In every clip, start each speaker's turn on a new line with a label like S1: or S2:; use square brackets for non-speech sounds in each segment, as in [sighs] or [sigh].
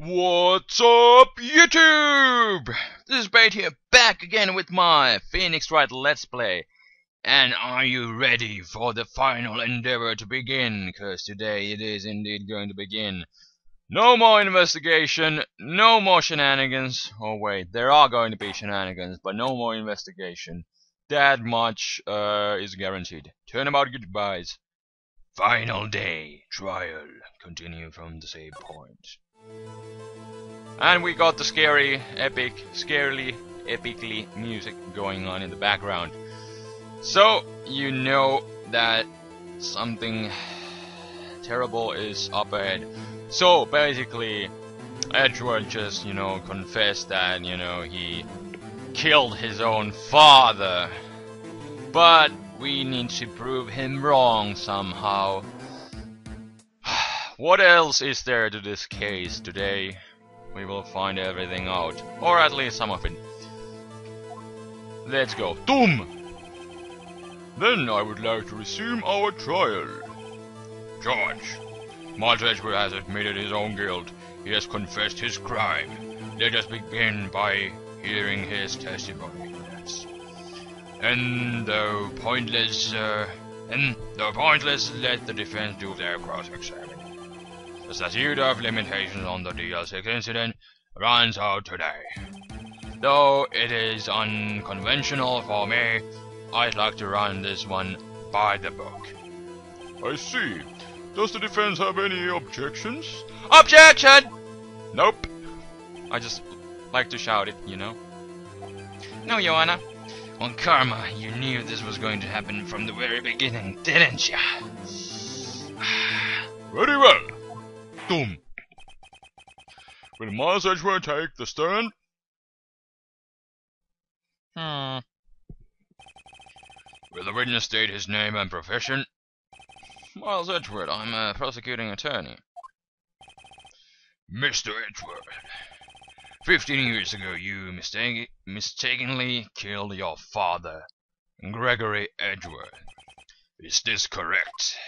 S1: What's up, YouTube? This is Bait here, back again with my Phoenix Wright Let's Play. And are you ready for the final endeavor to begin? Cause today it is indeed going to begin. No more investigation, no more shenanigans. Oh wait, there are going to be shenanigans, but no more investigation. That much uh, is guaranteed. Turnabout goodbyes. Final day, trial. Continue from the same point. And we got the scary, epic, scarily, epically music going on in the background. So, you know that something terrible is up ahead. So, basically, Edgeworth just, you know, confessed that, you know, he killed his own father. But we need to prove him wrong somehow. What else is there to this case today? We will find everything out. Or at least some of it. Let's go. Doom! Then I would like to resume our trial. George, Edgeworth has admitted his own guilt. He has confessed his crime. Let us begin by hearing his testimony. And though pointless, uh, and though pointless, let the defense do their The statute of limitations on the DL6 incident runs out today. Though it is unconventional for me, I'd like to run this one by the book.
S2: I see. Does the defense have any objections?
S1: Objection! Nope. I just like to shout it, you know. No, Your Honor. Von Karma, you knew this was going to happen from the very beginning, didn't ya? [sighs]
S2: Very well. Doom. Will Miles Edgeworth take the stand?
S1: Hmm. Will the witness state his name and profession? Miles Edgeworth, I'm a prosecuting attorney. Mr. Edgeworth, fifteen years ago you mistake mistakenly killed your father, Gregory Edgeworth. Is this correct?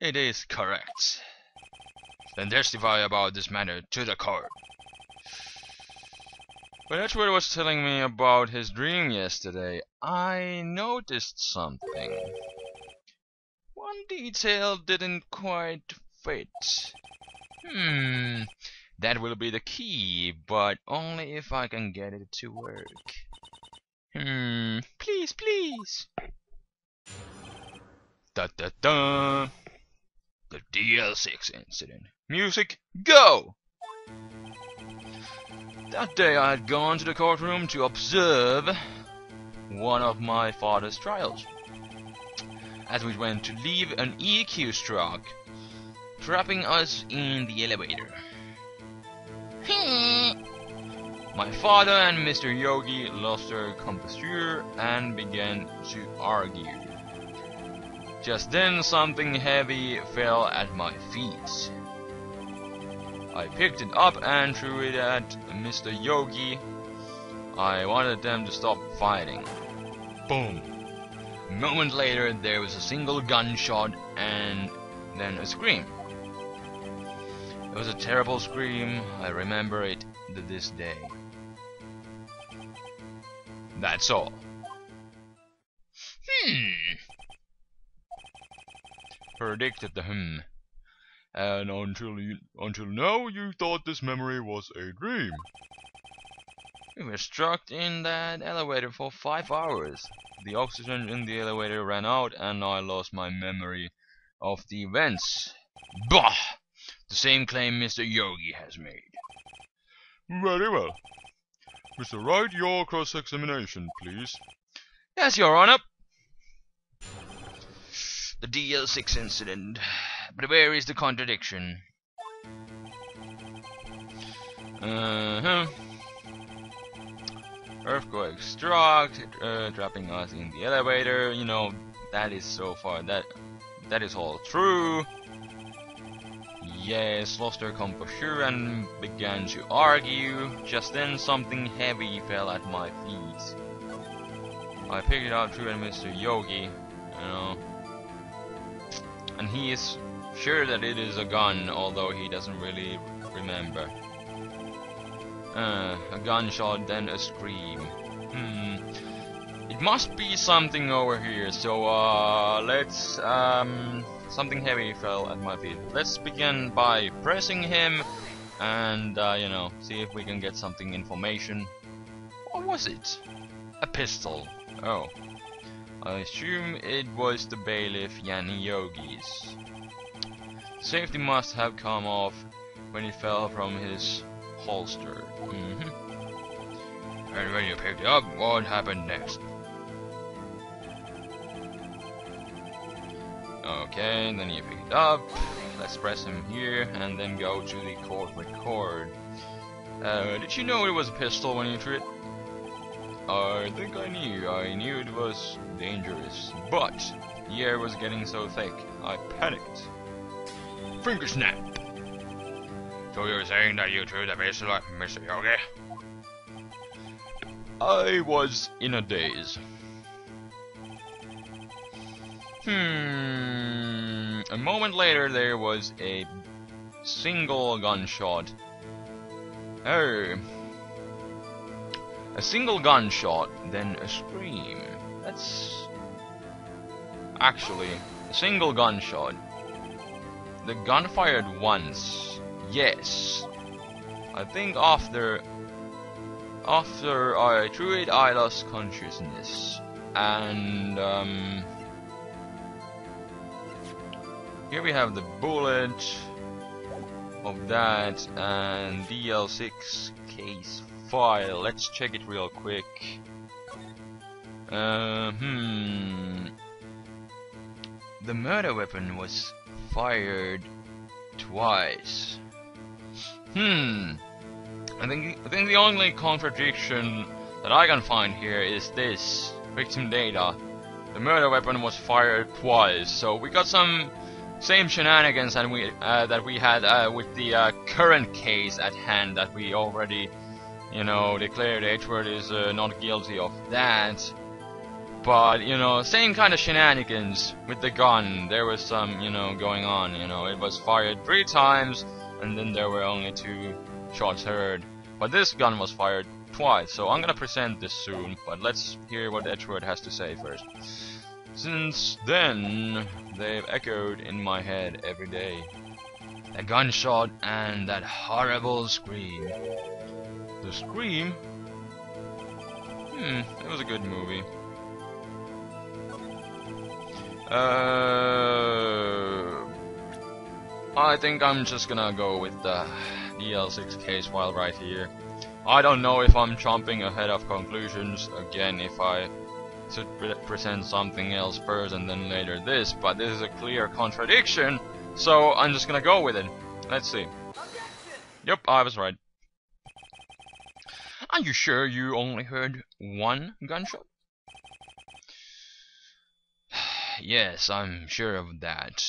S1: It is correct. Then testify about this matter to the court. When Edgeworth was telling me about his dream yesterday, I noticed something. One detail didn't quite fit. Hmm, that will be the key, but only if I can get it to work. Hmm, please, please. Da da da. The DL6 incident. Music, go! That day I had gone to the courtroom to observe one of my father's trials. As we went to leave, an EQ struck, trapping us in the elevator. [laughs] my father and Mr. Yogi lost their composure and began to argue. Just then something heavy fell at my feet. I picked it up and threw it at Mr. Yogi. I wanted them to stop fighting. Boom. A moment later, there was a single gunshot and then a scream. It was a terrible scream. I remember it to this day. That's all. Hmm. Predicted the hmm.
S2: And until you, until now, you thought this memory was a dream.
S1: We were stuck in that elevator for five hours. The oxygen in the elevator ran out and I lost my memory of the events. Bah! The same claim Mr. Yogi has made.
S2: Very well. Mr. Wright, your cross-examination, please.
S1: Yes, Your Honor. The DL6 incident. But where is the contradiction? Uh-huh. Earthquake struck, uh, trapping us in the elevator. You know, that is so far. That that is all true. Yes, lost their composure and began to argue. Just then, something heavy fell at my feet. I picked it up, it at Mr. Yogi. You know, and he is sure that it is a gun, although he doesn't really remember. Uh, a gunshot, then a scream. Hmm. It must be something over here, so uh, let's... Um, something heavy fell at my feet. Let's begin by pressing him and, uh, you know, see if we can get something information. What was it? A pistol. Oh. I assume it was the bailiff Yanni Yogis. Safety must have come off when he fell from his holster. Mm -hmm. And when you picked it up, what happened next? Okay, then you pick it up. Let's press him here and then go to the court record. Uh, did you know it was a pistol when you threw it? I think I knew. I knew it was dangerous. But the air was getting so thick, I panicked. Finger snap! So you're saying that you threw the pistol at Mr. Yogi? I was in a daze. Hmm. A moment later, there was a single gunshot. Oh. A single gunshot, then a scream. That's actually a single gunshot. The gun fired once. Yes. I think after after I threw it, I lost consciousness, and um, here we have the bullet of that and DL6 case file. Let's check it real quick. Uh, hmm. The murder weapon was fired twice. Hmm. I think I think the only contradiction that I can find here is this victim data. The murder weapon was fired twice, so we got some same shenanigans that we uh, that we had uh, with the uh, current case at hand that we already, you know, declared Edgeworth is uh, not guilty of that. But you know, same kind of shenanigans with the gun. There was some, you know, going on. You know, it was fired three times, and then there were only two shots heard. But this gun was fired twice, so I'm gonna present this soon. But let's hear what Edgeworth has to say first. Since then, they've echoed in my head every day. A gunshot and that horrible scream. The Scream? Hmm, it was a good movie. Uh, I think I'm just gonna go with the DL6 case file right here. I don't know if I'm jumping ahead of conclusions again if I should pre present something else first and then later this, but this is a clear contradiction, so I'm just gonna go with it. Let's see. Yep, I was right. Are you sure you only heard one gunshot? [sighs] yes, I'm sure of that.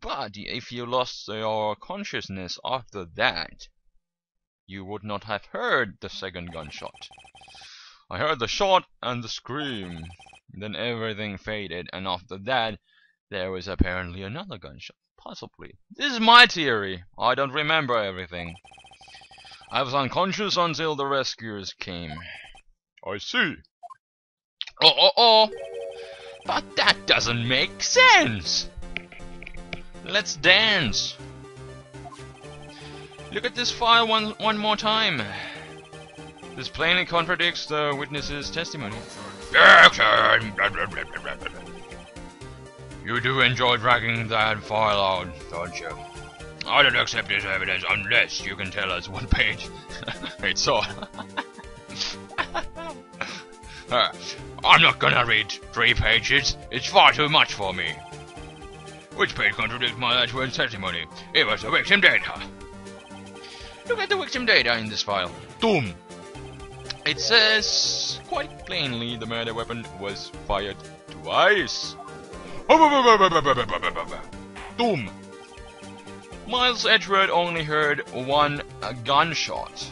S1: But if you lost your consciousness after that, you would not have heard the second gunshot. I heard the shot and the scream. Then everything faded, and after that, there was apparently another gunshot. Possibly. This is my theory. I don't remember everything. I was unconscious until the rescuers came.
S2: I see.
S1: Oh, oh, oh! But that doesn't make sense! Let's dance! Look at this file one, one more time. This plainly contradicts the witness's testimony. You do enjoy dragging that file out, don't you? I don't accept this evidence unless you can tell us what page it's on. uh, I'm not gonna read three pages. It's far too much for me. Which page contradicts my actual testimony? It was the victim data. Look at the victim data in this file. Doom. It says quite plainly the murder weapon was fired twice. Doom. Miles Edgeworth only heard one gunshot,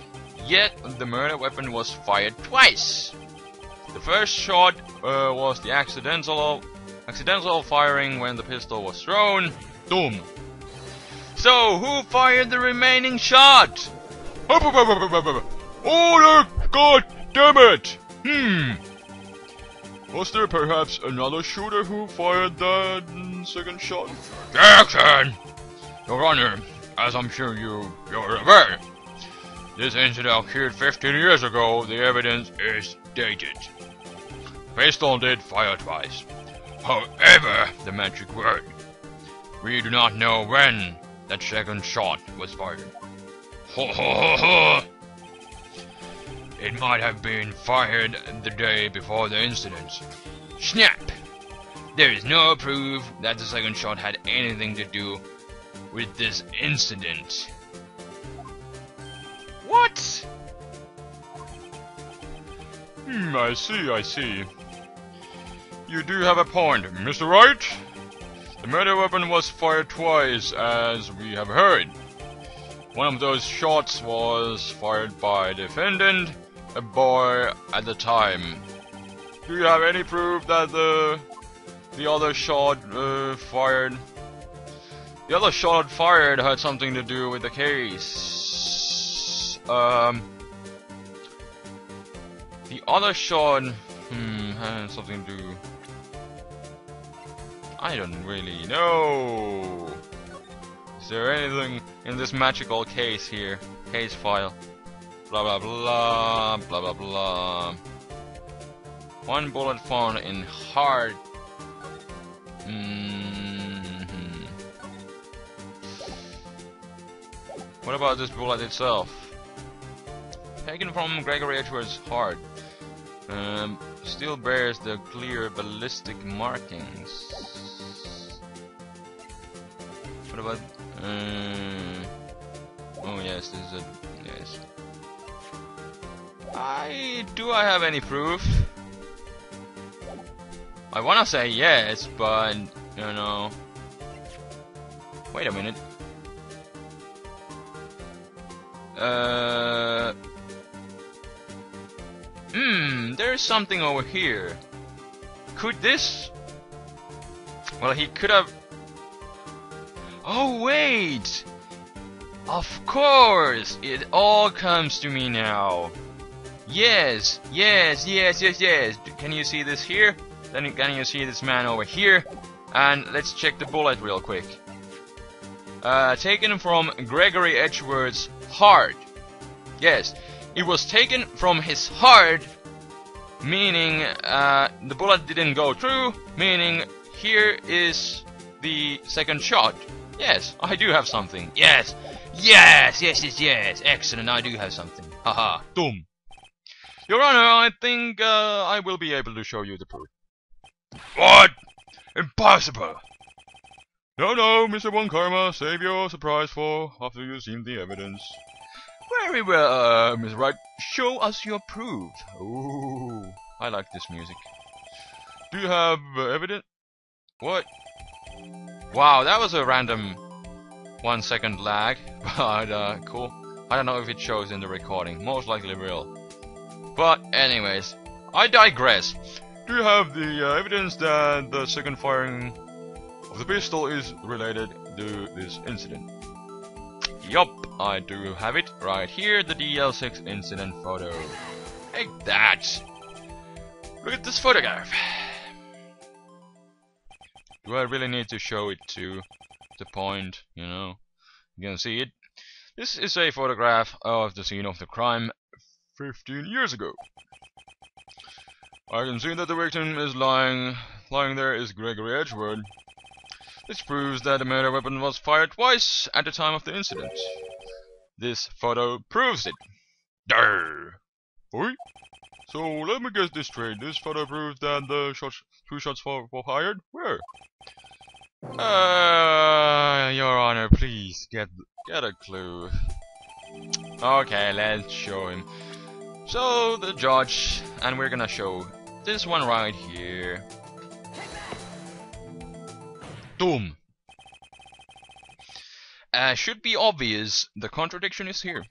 S1: yet the murder weapon was fired twice. The first shot uh, was the accidental accidental firing when the pistol was thrown. Doom. So, who fired the remaining shot? [laughs]
S2: Oh, god damn it! Hmm. Was there perhaps another shooter who fired that second shot?
S1: Jackson! Your Honor, as I'm sure you, you're aware, this incident occurred 15 years ago. The evidence is dated. Pistol did fire twice. However, the magic word, we do not know when that second shot was fired. Ho ho ho ho! It might have been fired the day before the incident. Snap! There is no proof that the second shot had anything to do with this incident. What?
S2: Hmm, I see, I see. You do have a point, Mr. Wright. The murder weapon was fired twice, as we have heard. One of those shots was fired by defendant, a boy at the time. Do you have any proof that the the other shot uh, fired? The other shot fired had something to do with the case. Um, the other shot, hmm, had something to do. I don't really know. Is there anything in this magical case here? Case file. Blah blah blah blah blah blah. One bullet found in heart. Mm What about this bullet itself? Taken from Gregory Edgeworth's heart. Um, still bears the clear ballistic markings. What about? Uh, oh yes, this is a yes. I do I have any proof? I wanna say yes, but you know. Wait a minute. Uh. Hmm, there's something over here. Could this? Well, he could have. Oh wait! Of course! It all comes to me now. Yes, yes, yes, yes, yes. Can you see this here? Then can you see this man over here? And let's check the bullet real quick. Uh, taken from Gregory Edgeworth's heart. Yes, it was taken from his heart, meaning uh, the bullet didn't go through, meaning here is the second shot. Yes, I do have something. Yes, yes, yes, yes, yes. Excellent, I do have something. Haha, dumb. Your Honor, I think uh, I will be able to show you the proof.
S1: What? Impossible!
S2: No, no, Mr. Von Karma, save your surprise for after you've seen the evidence.
S1: Very well, uh, Miss Wright. Show us your proof. Ooh, I like this music.
S2: Do you have uh, evidence?
S1: What? Wow, that was a random one second lag, [laughs] but uh, cool. I don't know if it shows in the recording. Most likely will. But anyways, I digress.
S2: Do you have the uh, evidence that the second firing the pistol is related to this incident?
S1: Yup, I do have it right here, the DL6 incident photo. Take that! Look at this photograph!
S2: Do I really need to show it to the point, you know? You can see it. This is a photograph of the scene of the crime 15 years ago. I can see that the victim is lying lying there is Gregory Edgeworth. This proves that the murder weapon was fired twice at the time of the incident. This photo proves it. Durr. Oi? So let me guess this straight. This photo proves that the two shots were, were fired? Where?
S1: Uh, Your Honor, please get get a clue. Okay, let's show him. So the judge, and we're gonna show this one right here. Doom. Uh, should be obvious, the contradiction is here.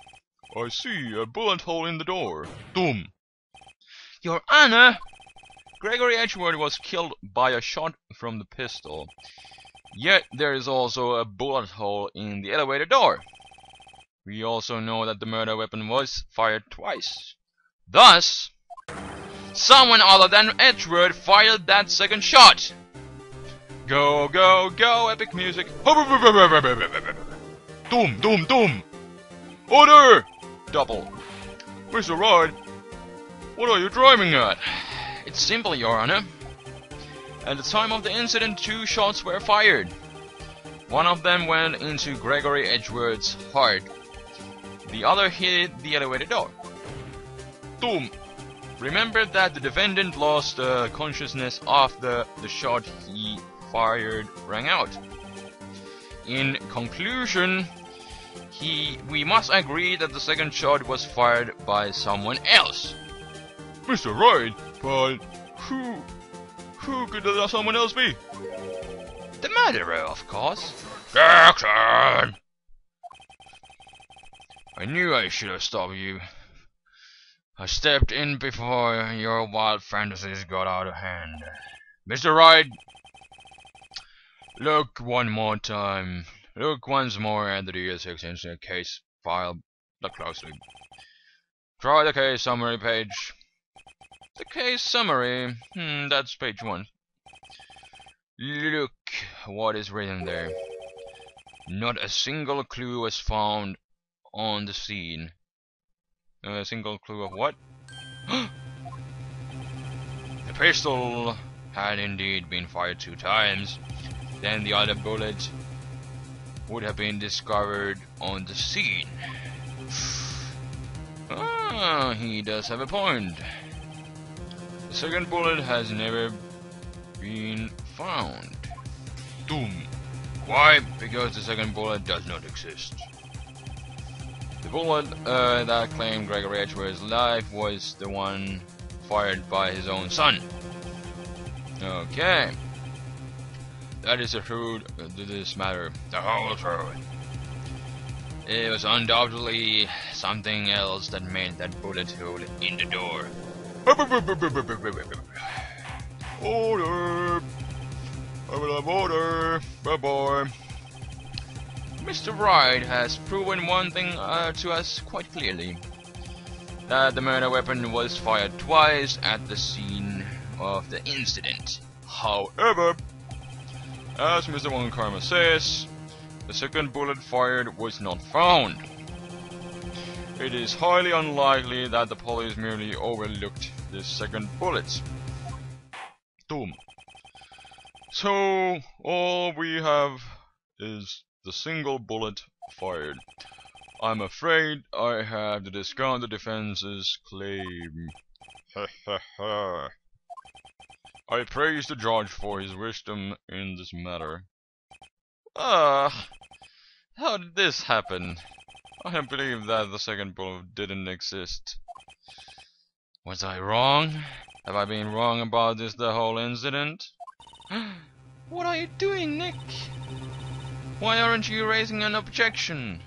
S2: I see a bullet hole in the door. Doom.
S1: Your Honor! Gregory Edgeworth was killed by a shot from the pistol.
S2: Yet there is also a bullet hole in the elevator door. We also know that the murder weapon was fired twice. Thus, someone other than Edgeworth fired that second shot. Go, go, go, epic music. Doom, doom, doom. Order! Double. Mr. Wright, what are you driving at? It's simple, Your Honor. At the time of the incident, two shots were fired. One of them went into Gregory Edgeworth's heart. The other hit the elevator door. Doom. Remember that the defendant lost uh, consciousness after the shot he fired rang out. In conclusion, he we must agree that the second shot was fired by someone else. Mr. Wright, but who who could that someone else be? The murderer, of course. Jackson! I knew I should have stopped you. I stepped in before your wild fantasies got out of hand. Mr. Wright, look one more time. Look once more at the DL6 incident case file. Look closely. Try the case summary page. The case summary, hmm, that's page one. Look what is written there. Not a single clue was found on the scene. A single clue of what? [gasps] the pistol had indeed been fired two times. Then the other bullet would have been discovered on the scene. Ah, he does have a point. The second bullet has never been found. Doom. Why? Because the second bullet does not exist. The bullet uh, that claimed Gregory Edgeworth's life was the one fired by his own son. Okay. That is the truth to this matter. The whole truth. It was undoubtedly something else that made that bullet hole in the door. Order! I will have order! Bye bye! Mr. Wright has proven one thing uh, to us quite clearly. That the murder weapon was fired twice at the scene of the incident. However, as Mr. Von Karma says, the second bullet fired was not found. It is highly unlikely that the police merely overlooked the second bullet. Doom. So, all we have is the single bullet fired. I'm afraid I have to discount the defense's claim. Ha ha ha. I praise the judge for his wisdom in this matter. Ah, how did this happen? I believe that the second bullet didn't exist. Was I wrong? Have I been wrong about this the whole incident? [gasps] what are you doing, Nick? Why aren't you raising an objection?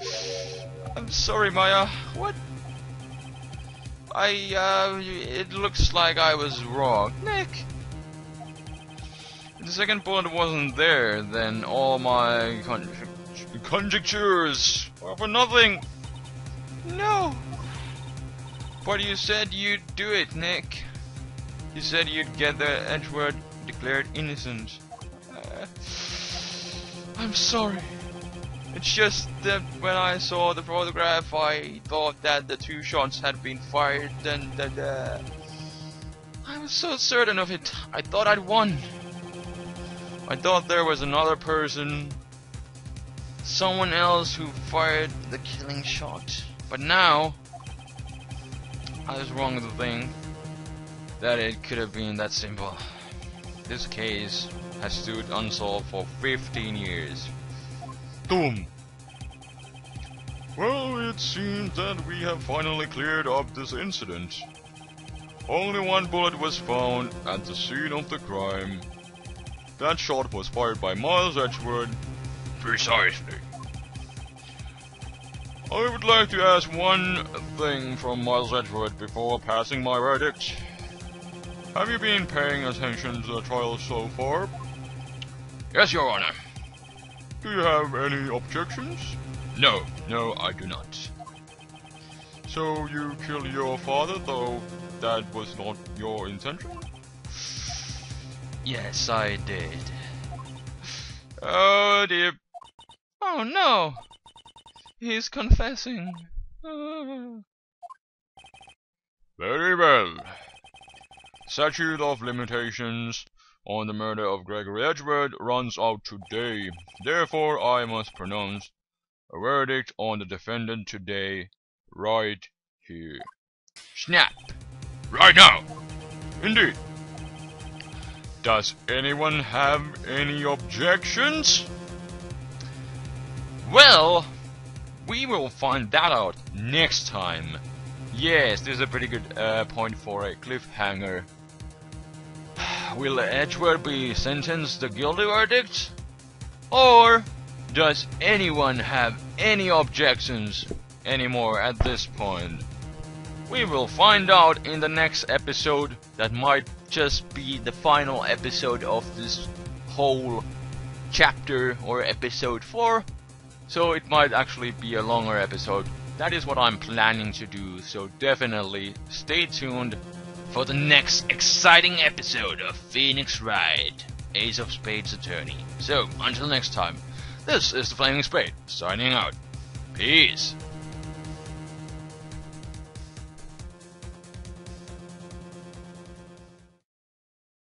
S2: [sighs] I'm sorry, Maya. What? I, uh, it looks like I was wrong. Nick! If the second bullet wasn't there, then all my conjectures were for nothing. No! But you said you'd do it, Nick. You said you'd get the Edgeworth declared innocent. Uh, I'm sorry. It's just that when I saw the photograph, I thought that the two shots had been fired, and that uh, I was so certain of it. I thought I'd won. I thought there was another person, someone else who fired the killing shot. But now, I was wrong to think that it could have been that simple. This case has stood unsolved for 15 years. Doom! Well, it seems that we have finally cleared up this incident. Only one bullet was found at the scene of the crime. That shot was fired by Miles Edgeworth. Precisely. I would like to ask one thing from Miles Edgeworth before passing my verdict. Have you been paying attention to the trial so far?
S1: Yes, Your Honor.
S2: Do you have any objections?
S1: No, no, I do not.
S2: So you killed your father, though that was not your intention?
S1: Yes, I did.
S2: Oh dear.
S1: Oh no! He's confessing.
S2: Very well. Statute of limitations on the murder of Gregory Edgeworth runs out today. Therefore, I must pronounce a verdict on the defendant today, right here.
S1: Snap!
S2: Right now! Indeed. Does anyone have any objections?
S1: Well, we will find that out next time. Yes, this is a pretty good uh, point for a cliffhanger. Will Edgeworth be sentenced the guilty verdict? Or does anyone have any objections anymore at this point? We will find out in the next episode that might just be the final episode of this whole chapter or episode 4 so it might actually be a longer episode. That is what I'm planning to do, so definitely stay tuned for the next exciting episode of Phoenix Wright, Ace of Spades Attorney. So, until next time, this is the Flaming Spade, signing out. Peace.